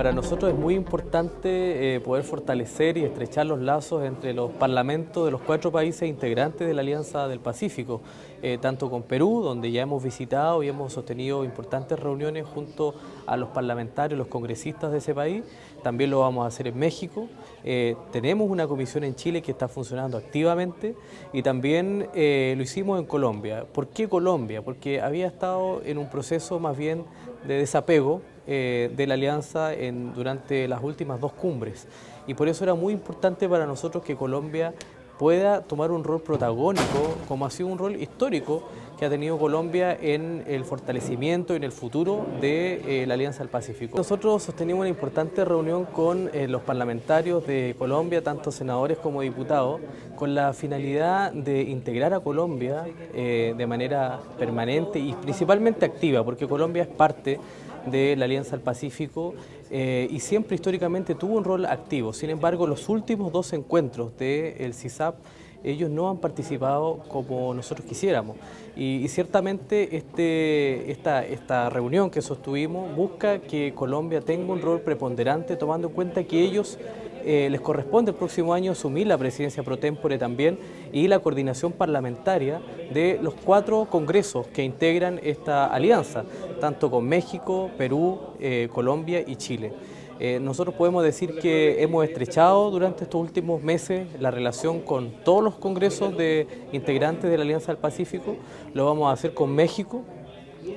Para nosotros es muy importante eh, poder fortalecer y estrechar los lazos entre los parlamentos de los cuatro países integrantes de la Alianza del Pacífico, eh, tanto con Perú, donde ya hemos visitado y hemos sostenido importantes reuniones junto a los parlamentarios, los congresistas de ese país, también lo vamos a hacer en México. Eh, tenemos una comisión en Chile que está funcionando activamente y también lo hicimos en Colombia. ¿Por qué Colombia? Porque había estado en un proceso más bien de desapego eh, de la alianza durante las últimas dos cumbres. Y por eso era muy importante para nosotros que Colombia pueda tomar un rol protagónico, como ha sido un rol histórico que ha tenido Colombia en el fortalecimiento y en el futuro de eh, la Alianza del Pacífico. Nosotros sostenimos una importante reunión con eh, los parlamentarios de Colombia, tanto senadores como diputados, con la finalidad de integrar a Colombia de manera permanente y principalmente activa, porque Colombia es parte de la Alianza del Pacífico eh, y siempre históricamente tuvo un rol activo. Sin embargo, los últimos dos encuentros del CISAP ellos no han participado como nosotros quisiéramos. Y, ciertamente este, esta, esta reunión que sostuvimos busca que Colombia tenga un rol preponderante, tomando en cuenta que ellos eh, les corresponde el próximo año asumir la presidencia pro tempore también y la coordinación parlamentaria de los cuatro congresos que integran esta alianza, tanto con México, Perú, eh, Colombia y Chile. Eh, nosotros podemos decir que hemos estrechado durante estos últimos meses la relación con todos los congresos de integrantes de la Alianza del Pacífico, lo vamos a hacer con México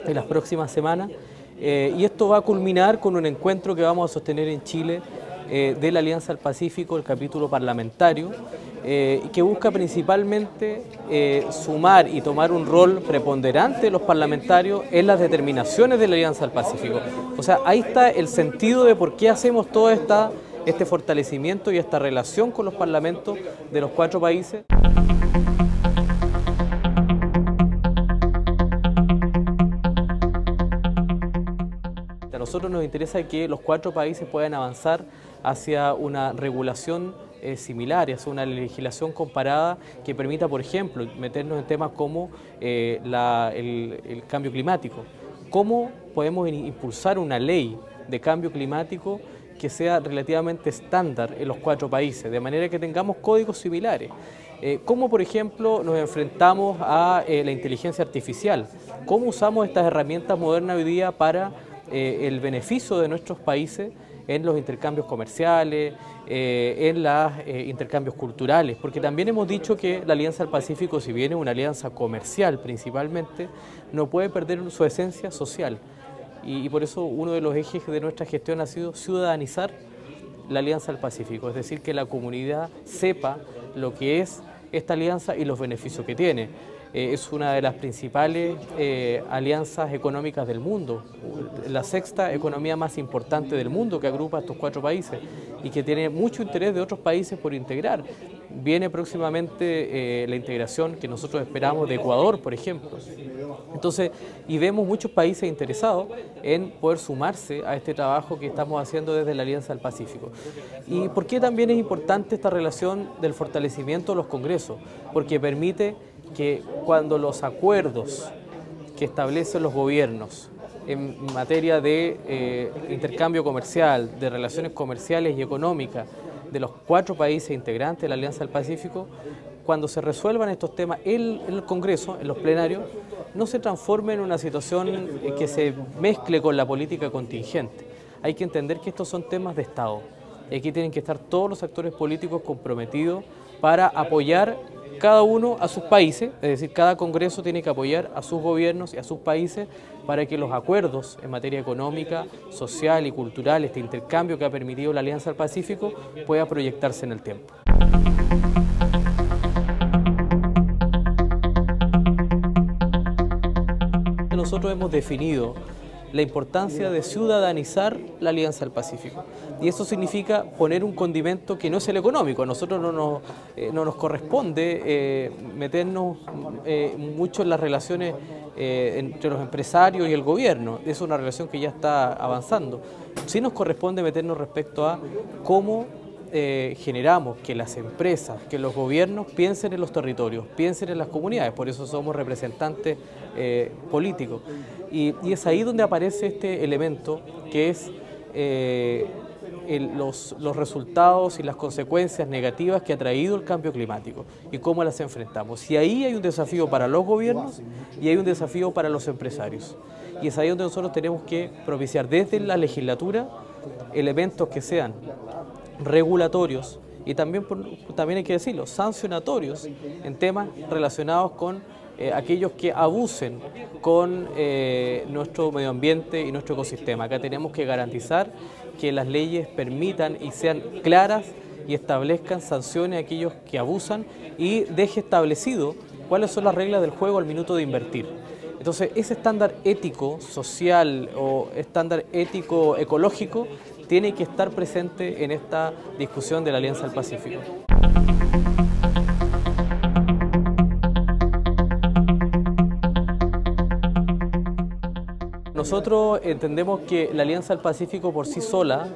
en las próximas semanas y esto va a culminar con un encuentro que vamos a sostener en Chile eh, de la Alianza del Pacífico, el capítulo parlamentario, eh, que busca principalmente eh, sumar y tomar un rol preponderante de los parlamentarios en las determinaciones de la Alianza del Pacífico. O sea, ahí está el sentido de por qué hacemos todo esta, este fortalecimiento y esta relación con los parlamentos de los cuatro países. A nosotros nos interesa que los cuatro países puedan avanzar hacia una regulación eh, similar, hacia una legislación comparada que permita, por ejemplo, meternos en temas como eh, el, cambio climático. ¿Cómo podemos impulsar una ley de cambio climático que sea relativamente estándar en los cuatro países, de manera que tengamos códigos similares? Eh, ¿Cómo, por ejemplo, nos enfrentamos a la inteligencia artificial? ¿Cómo usamos estas herramientas modernas hoy día para el beneficio de nuestros países en los intercambios comerciales, eh, en los eh, intercambios culturales, porque también hemos dicho que la Alianza del Pacífico, si bien es una alianza comercial principalmente, no puede perder su esencia social. Y, y por eso uno de los ejes de nuestra gestión ha sido ciudadanizar la Alianza del Pacífico, es decir, que la comunidad sepa lo que es esta alianza y los beneficios que tiene. Eh, es una de las principales eh, alianzas económicas del mundo, la sexta economía más importante del mundo que agrupa estos cuatro países y que tiene mucho interés de otros países por integrar. Viene próximamente eh, la integración que nosotros esperamos de Ecuador, por ejemplo. Entonces, y vemos muchos países interesados en poder sumarse a este trabajo que estamos haciendo desde la Alianza del Pacífico. ¿Y por qué también es importante esta relación del fortalecimiento de los congresos? Porque permite que cuando los acuerdos que establecen los gobiernos en materia de eh, intercambio comercial, de relaciones comerciales y económicas de los cuatro países integrantes de la Alianza del Pacífico, cuando se resuelvan estos temas en, el Congreso, en los plenarios, no se transforme en una situación que se mezcle con la política contingente. Hay que entender que estos son temas de Estado. Y aquí tienen que estar todos los actores políticos comprometidos para apoyar cada uno a sus países, es decir, cada Congreso tiene que apoyar a sus gobiernos y a sus países para que los acuerdos en materia económica, social y cultural, este intercambio que ha permitido la Alianza del Pacífico, pueda proyectarse en el tiempo. Nosotros hemos definido la importancia de ciudadanizar la Alianza del Pacífico. Y eso significa poner un condimento que no es el económico. A nosotros no nos, eh, no nos corresponde eh, meternos eh, mucho en las relaciones entre los empresarios y el gobierno. Es una relación que ya está avanzando. Sí nos corresponde meternos respecto a cómo generamos que las empresas, que los gobiernos piensen en los territorios, piensen en las comunidades, por eso somos representantes políticos. Y, es ahí donde aparece este elemento que es eh, los, los, resultados y las consecuencias negativas que ha traído el cambio climático y cómo las enfrentamos. Y ahí hay un desafío para los gobiernos y hay un desafío para los empresarios. Y es ahí donde nosotros tenemos que propiciar desde la legislatura elementos que sean regulatorios y también, también hay que decirlo, sancionatorios en temas relacionados con eh, aquellos que abusen con eh, nuestro medio ambiente y nuestro ecosistema. Acá tenemos que garantizar que las leyes permitan y sean claras y establezcan sanciones a aquellos que abusan y deje establecido cuáles son las reglas del juego al minuto de invertir. Entonces, ese estándar ético, social o estándar ético ecológico tiene que estar presente en esta discusión de la Alianza del Pacífico. Nosotros entendemos que la Alianza del Pacífico por sí sola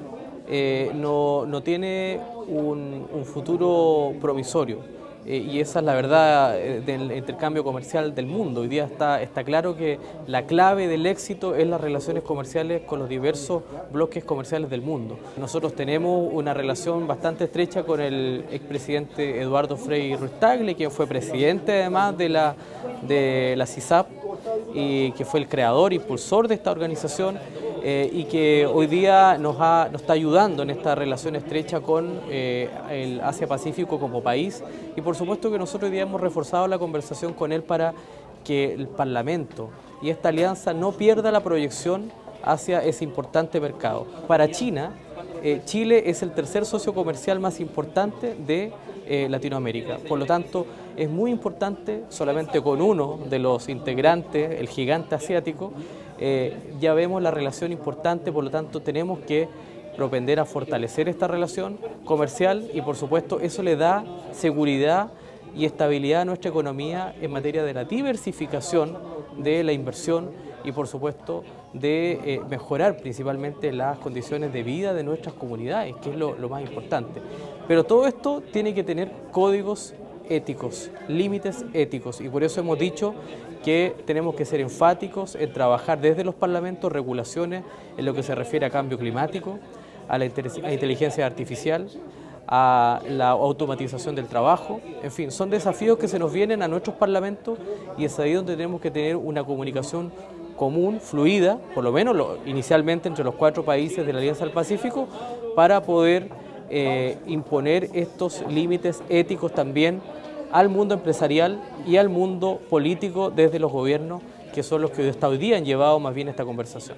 eh, no, tiene un, futuro provisorio. Eh, y esa es la verdad eh, del intercambio comercial del mundo. Hoy día está, está claro que la clave del éxito es las relaciones comerciales con los diversos bloques comerciales del mundo. Nosotros tenemos una relación bastante estrecha con el expresidente Eduardo Frei Ruiz Tagle, quien fue presidente además de la, de la CISAP y que fue el creador, impulsor de esta organización eh, y que hoy día nos, está ayudando en esta relación estrecha con eh, el Asia-Pacífico como país y por supuesto que nosotros hoy día hemos reforzado la conversación con él para que el Parlamento y esta alianza no pierda la proyección hacia ese importante mercado. Para China, eh, Chile es el tercer socio comercial más importante de Latinoamérica. Por lo tanto, es muy importante, solamente con uno de los integrantes, el gigante asiático, eh, ya vemos la relación importante, por lo tanto tenemos que propender a fortalecer esta relación comercial y por supuesto eso le da seguridad y estabilidad a nuestra economía en materia de la diversificación de la inversión y por supuesto de eh, mejorar principalmente las condiciones de vida de nuestras comunidades, que es lo, más importante. Pero todo esto tiene que tener códigos éticos, límites éticos, y por eso hemos dicho que tenemos que ser enfáticos en trabajar desde los parlamentos regulaciones en lo que se refiere a cambio climático, a la inteligencia artificial, a la automatización del trabajo, en fin, son desafíos que se nos vienen a nuestros parlamentos y es ahí donde tenemos que tener una comunicación común, fluida, por lo menos inicialmente entre los cuatro países de la Alianza del Pacífico, para poder eh, imponer estos límites éticos también al mundo empresarial y al mundo político desde los gobiernos, que son los que hasta hoy día han llevado más bien esta conversación.